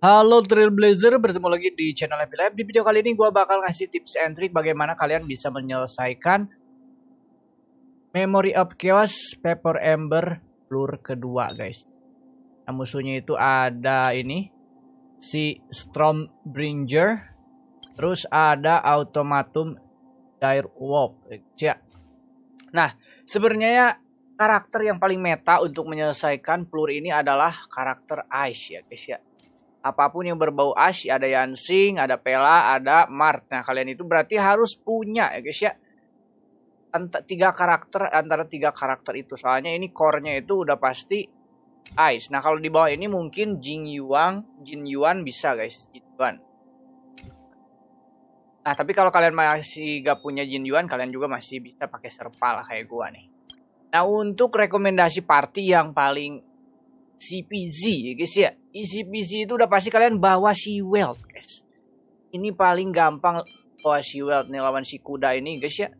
Halo Trailblazer, bertemu lagi di channel Happy Life. Di video kali ini gue bakal ngasih tips and trick bagaimana kalian bisa menyelesaikan Memory of Chaos Paper Ember Blur kedua guys. Nah, musuhnya itu ada ini si Stormbringer, terus ada Automatum Direwolf. Ya. Nah, sebenarnya ya karakter yang paling meta untuk menyelesaikan Plur ini adalah karakter Ice ya guys ya apa pun yang berbau ash ada Yansing, ada Pela, ada Mart. Nah, kalian itu berarti harus punya ya guys ya. Ant tiga karakter antara tiga karakter itu. Soalnya ini core-nya itu udah pasti Ice. Nah, kalau di bawah ini mungkin Jing Yuan, Jin Yuan bisa guys, Jin Yuan. Nah, tapi kalau kalian masih gak punya Jin Yuan, kalian juga masih bisa pakai serpa lah kayak gua nih. Nah, untuk rekomendasi party yang paling CPZ ya guys ya. Easy peasy itu udah pasti kalian bawa si Weld guys. Ini paling gampang bawa si Weld nih lawan si kuda ini guys ya.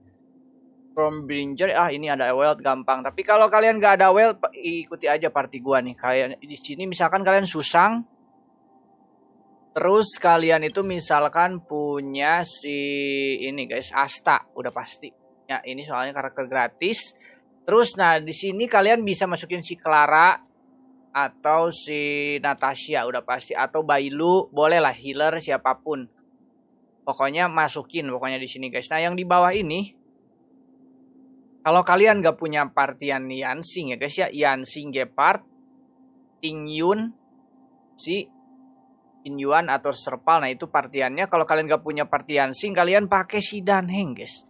From Bringer ah ini ada Weld gampang. Tapi kalau kalian gak ada Weld ikuti aja party gua nih. Kalian di sini misalkan kalian susang Terus kalian itu misalkan punya si ini guys Asta udah pasti. Ya ini soalnya karakter gratis. Terus nah di sini kalian bisa masukin si Clara atau si Natasha udah pasti. Atau Bailu boleh lah healer siapa pun. Pokoknya masukin pokoknya di sini guys. Nah yang di bawah ini kalau kalian gak punya partian Yansing ya guys ya Yansing Gepard Ting Yun si Jin Yuan atau Serpal nah itu partiannya. Kalau kalian gak punya partian Sing kalian pakai si Danheng guys.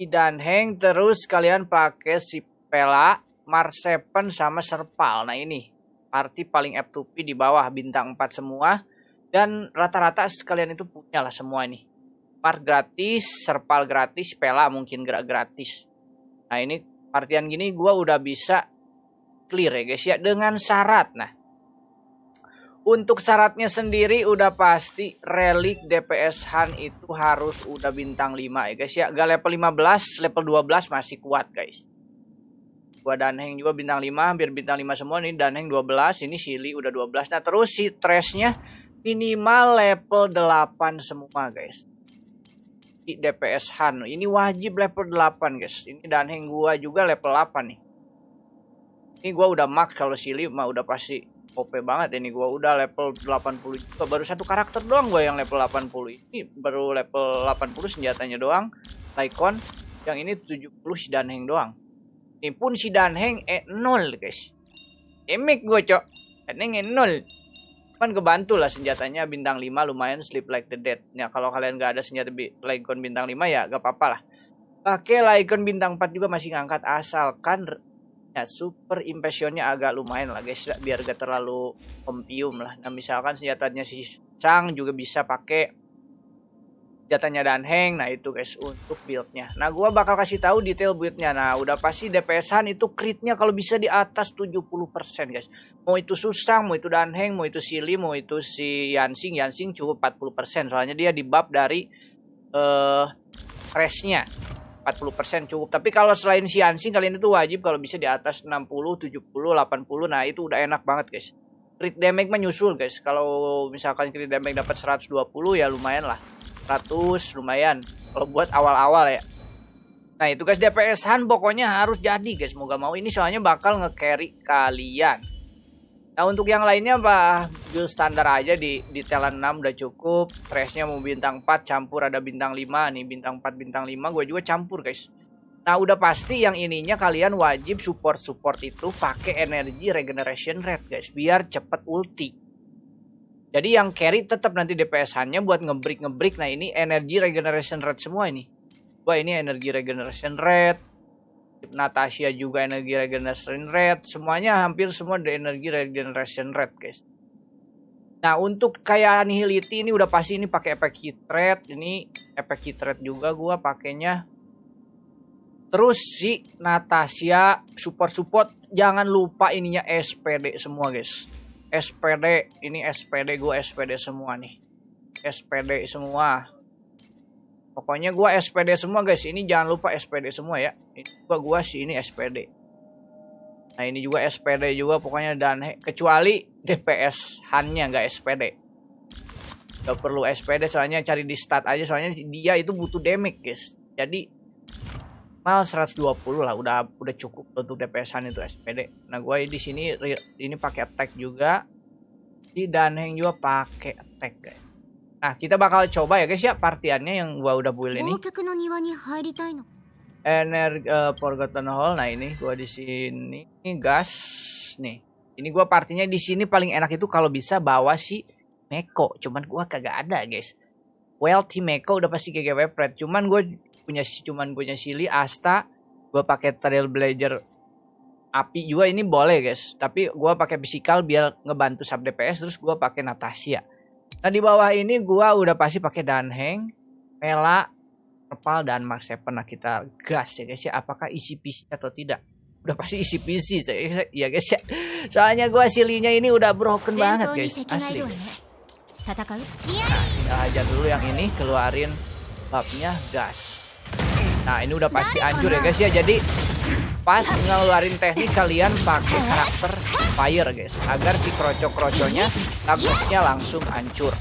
Si Danheng terus kalian pakai si Pela Marsepen sama Serpal. Nah ini party paling F2P di bawah bintang 4 semua. Dan rata-rata sekalian itu punya lah semua ini. Mar gratis, Serpal gratis, Pela mungkin gerak gratis. Nah ini partian gini gue udah bisa clear ya guys ya. Dengan syarat. Nah untuk syaratnya sendiri udah pasti relik DPS Han itu harus udah bintang 5 ya guys ya. Gak level 15, level 12 masih kuat guys. Gua Danheng juga bintang 5, hampir bintang 5 semua nih. Danheng 12, ini Sili udah 12. Nah, terus si Trashnya minimal level 8 semua, guys. Di DPS Han. Ini wajib level 8, guys. Ini Danheng gua juga level 8 nih. Ini gua udah max kalau Sili mah udah pasti OP banget ini gua udah level 80 juga baru satu karakter doang gua yang level 80 ini baru level 80 senjatanya doang Lycon yang ini 70 si Danheng doang ini pun si Danheng e nol guys. Emek gue cok. Danheng e nol. Kan kebantu lah senjatanya bintang 5 lumayan sleep like the dead. Ya kalau kalian gak ada senjata Lycon bintang 5 ya gak apa-apa lah. Pakai Lycon bintang 4 juga masih ngangkat asalkan ya super impressionnya agak lumayan lah guys biar gak terlalu kompium lah. Nah misalkan senjatanya si Chang juga bisa pakai jatahnya dan hang. Nah itu guys untuk buildnya. Nah gua bakal kasih tahu detail buildnya. Nah udah pasti DPSan itu critnya kalau bisa di atas 70% guys. Mau itu susang mau itu dan hang mau itu sili mau itu si Yansing. Yansing cukup 40% soalnya dia di bab dari uh, restnya. 40% cukup. Tapi kalau selain si Yansing kalian itu wajib kalau bisa di atas 60 70 80 nah itu udah enak banget guys. Crit damage menyusul guys. Kalau misalkan crit damage dapat 120 ya lumayan lah 100 lumayan. Kalau buat awal-awal ya. Nah itu guys DPS-an pokoknya harus jadi guys. Moga mau. Ini soalnya bakal nge-carry kalian. Nah untuk yang lainnya apa? Build standar aja di di talent 6 udah cukup. Trashnya mau bintang 4 campur ada bintang 5 nih Bintang 4 bintang 5 gue juga campur guys. Nah udah pasti yang ininya kalian wajib support-support itu pakai energi regeneration rate guys. Biar cepet ulti jadi yang carry tetap nanti DPS-nya buat ngebreak ngebreak. Nah ini energi regeneration rate semua ini. Wah ini energi regeneration rate. Natasha juga energi regeneration rate. Semuanya hampir semua ada energi regeneration rate guys. Nah untuk kayak Annihility ini udah pasti ini pakai efek hit rate. Ini efek hit rate juga gua pakainya. Terus si Natasha support support jangan lupa ininya SPD semua guys SPD ini SPD gue SPD semua nih SPD semua pokoknya gue SPD semua guys ini jangan lupa SPD semua ya ini gua gua sih ini SPD nah ini juga SPD juga pokoknya dan kecuali DPS hannya nggak SPD Gak perlu SPD soalnya cari di stat aja soalnya dia itu butuh damage guys jadi mal 120 lah udah udah cukup untuk DPS han itu SPD nah gue di sini ini pakai attack juga. Di Danheng juga pakai attack guys. Nah kita bakal coba ya guys ya partiannya yang gua udah build ini. Energi uh, Forgotten Hall. Nah ini gua di sini gas nih. Ini gua partinya di sini paling enak itu kalau bisa bawa si Meko. Cuman gua kagak ada guys Wealthy Meko udah pasti GGW Pred cuman gue punya cuman punya Silly Asta gue pakai Trailblazer api juga ini boleh guys. Tapi gue pakai physical biar ngebantu sub DPS terus gue pakai Natasia nah di bawah ini gue udah pasti pakai Danheng Pela Kepal dan Mark Seven. Nah kita gas ya guys ya. Apakah isi PC atau tidak? Udah pasti isi PC ya guys ya. Soalnya gue silinya ini udah broken banget guys asli kita aja dulu yang ini keluarin babnya gas. Nah ini udah pasti hancur ya guys ya. Jadi pas ngeluarin teknik kalian pakai karakter fire guys agar si kroco-kroconya tagosnya langsung hancur.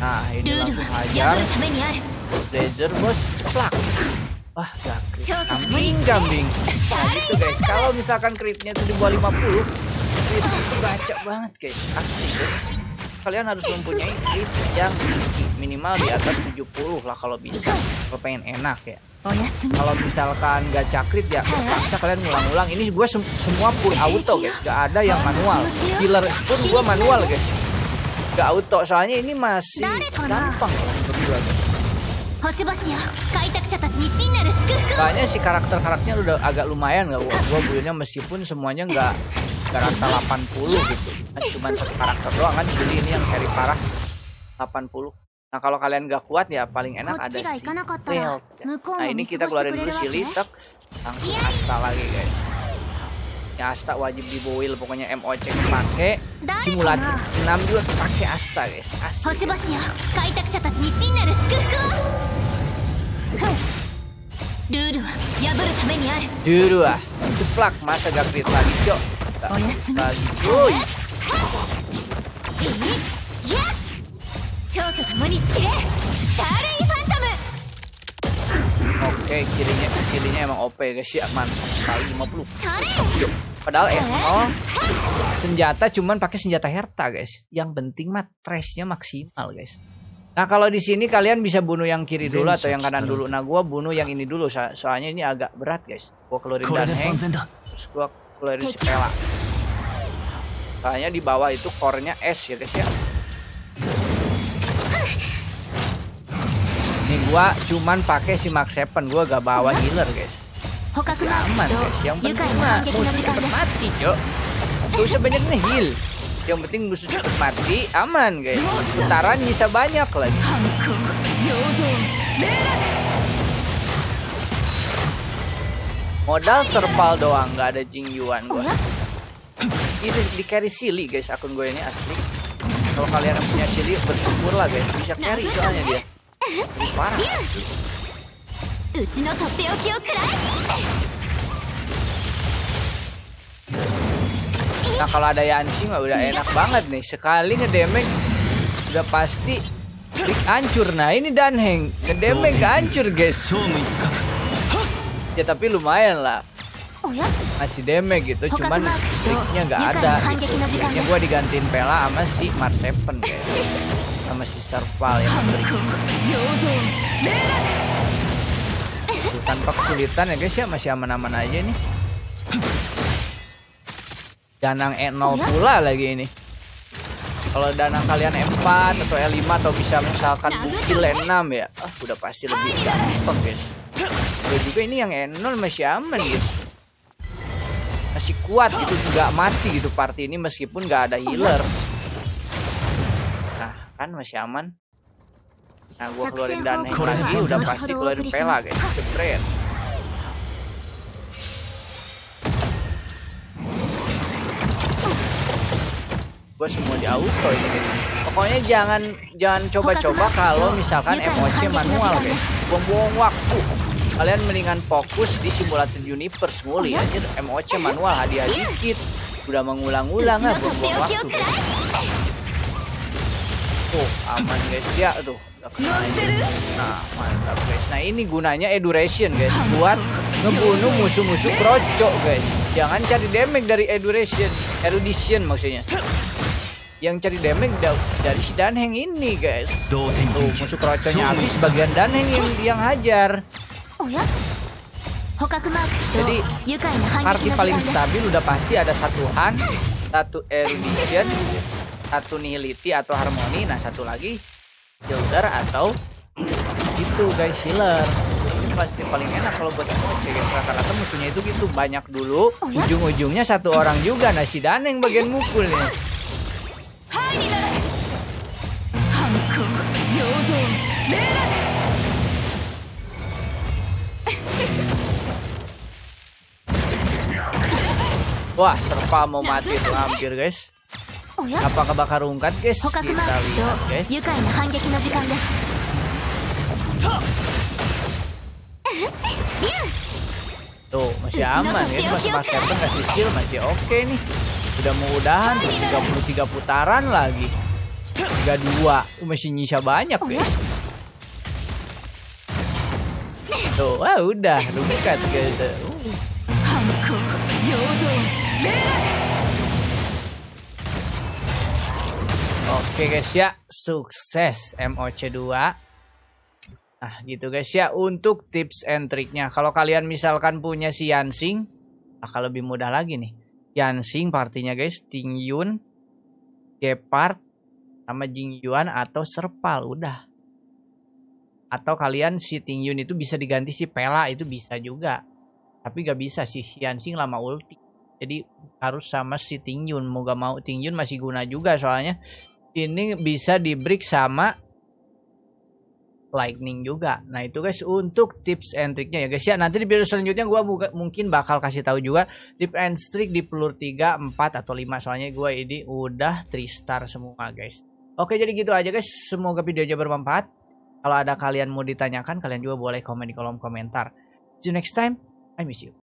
Nah ini langsung hajar. laser bos ceplak. Wah, gak crit. Gambing, gambing. Nah, gitu guys. Kalau misalkan critnya itu di bawah 50, itu, itu gacha banget guys. Asli guys. Kalian harus mempunyai crit yang minimal di atas 70 lah kalau bisa. Kalau pengen enak ya. Kalau misalkan gak cakrit ya bisa kalian ngulang-ulang. Ini gue sem semua full auto guys. gak ada yang manual. Healer pun gue manual guys. Gak auto soalnya ini masih gampang untuk gue guys. Kayaknya si karakter-karakternya udah agak lumayan gak gua, gua buildnya meskipun semuanya nggak rata 80 gitu. Nah, cuma satu karakter doang kan jadi ini yang carry parah. 80 nah kalau kalian gak kuat ya paling enak ada si belt nah ini kita keluarin dulu si litek langsung asta lagi guys. Ya asta wajib di boil pokoknya MOC pakai simulator 6 juga pakai asta guys. Asli Dulu ceplak masa gak crit lagi cok Oke, kirinya kesilinya emang OP guys ya, man. Kali 50. Padahal oh, senjata cuman pakai senjata Herta guys. Yang penting mah trashnya maksimal guys. Nah kalau di sini kalian bisa bunuh yang kiri dulu atau yang kanan dulu. Nah gua bunuh yang ini dulu soalnya ini agak berat guys. Gua keluarin dan hang, terus gua keluarin si Pela. Soalnya di bawah itu core-nya S ya guys ya. Ini gua cuman pakai si Max 7, gua gak bawa healer guys. Masih aman guys. Yang penting mah musuh cepet mati, usah banyak nih heal. Yang penting musuh cepet mati, aman guys. Putaran bisa banyak lagi. Modal serpal doang, nggak ada Jing Yuan gua. Ini di carry silly guys akun gue ini asli. Kalau kalian punya silly bersyukur lah guys, bisa carry soalnya dia. Ini parah. Nah kalau ada Yanxi mah udah enak banget nih. Sekali ngedamage udah pasti Big hancur. Nah ini Danheng ngedamage gak hancur guys ya tapi lumayan lah. Oh, ya? masih damage gitu cuman triknya nggak ada gitu. triknya gue digantiin Pela sama si Marsepen guys sama si Serval yang memberi. Tanpa kesulitan ya guys ya. Masih aman-aman aja nih. Danang E0 pula lagi ini. Kalau dana kalian E4 atau E5 atau bisa misalkan bukil E6 ya ah, udah pasti lebih gampang guys gue juga ini yang Enon masih aman gitu. Masih kuat gitu nggak mati gitu party ini meskipun nggak ada healer. Nah kan masih aman nah gue keluarin dana lagi udah pasti keluarin pela guys. Keren. Gue semua di auto ini guys. pokoknya jangan jangan coba-coba kalau misalkan emosi manual guys. Buang-buang waktu kalian mendingan fokus di simulator universe nguli aja MOC manual hadiah dikit. Udah mengulang-ulang lah buang-buang waktu guys. Tuh aman guys. Ya aduh Nah mantap guys. Nah ini gunanya eduration guys. Buat ngebunuh musuh-musuh kroco guys. Jangan cari damage dari eduration Erudition maksudnya. Yang cari damage dari si Danheng ini guys. Tuh musuh kroconya habis Bagian Danheng yang, yang hajar Jadi party paling stabil udah pasti ada satu Han Satu erudition Satu nihility atau harmoni Nah satu lagi Builder atau itu guys healer. Ini pasti paling enak kalau buat guys rata-rata musuhnya itu gitu banyak dulu. Oh, ya? ujung-ujungnya satu orang juga nasi dan yang bagian mukul nih Wah, serpa mau mati tuh hampir guys. Apakah bakar rungkat guys? Kita lihat guys. Tuh masih aman ya. Mas Mas Captain kasih skill masih oke okay nih Udah mau udahan tuh 33 putaran lagi. 32 Masih nyisa banyak guys Tuh wah udah guys uh. Oke guys ya, sukses MOC2. Nah gitu guys ya, untuk tips and triknya. Kalau kalian misalkan punya si Yansing, akan lebih mudah lagi nih. Yansing partinya guys, Ting Yun, Gepard, sama Jing Yuan atau Serpal, udah. Atau kalian si Ting Yun itu bisa diganti si Pela, itu bisa juga. Tapi gak bisa si Yansing lama ulti. Jadi harus sama si Ting Yun. Mau gak mau Ting Yun masih guna juga soalnya ini bisa di break sama lightning juga. Nah itu guys untuk tips and triknya ya guys ya. Nanti di video selanjutnya gue mungkin bakal kasih tahu juga tips and trik di pelur 3, 4 atau 5 soalnya gue ini udah 3 star semua guys. Oke jadi gitu aja guys. Semoga videonya bermanfaat. Kalau ada kalian mau ditanyakan kalian juga boleh komen di kolom komentar. See you next time. I miss you.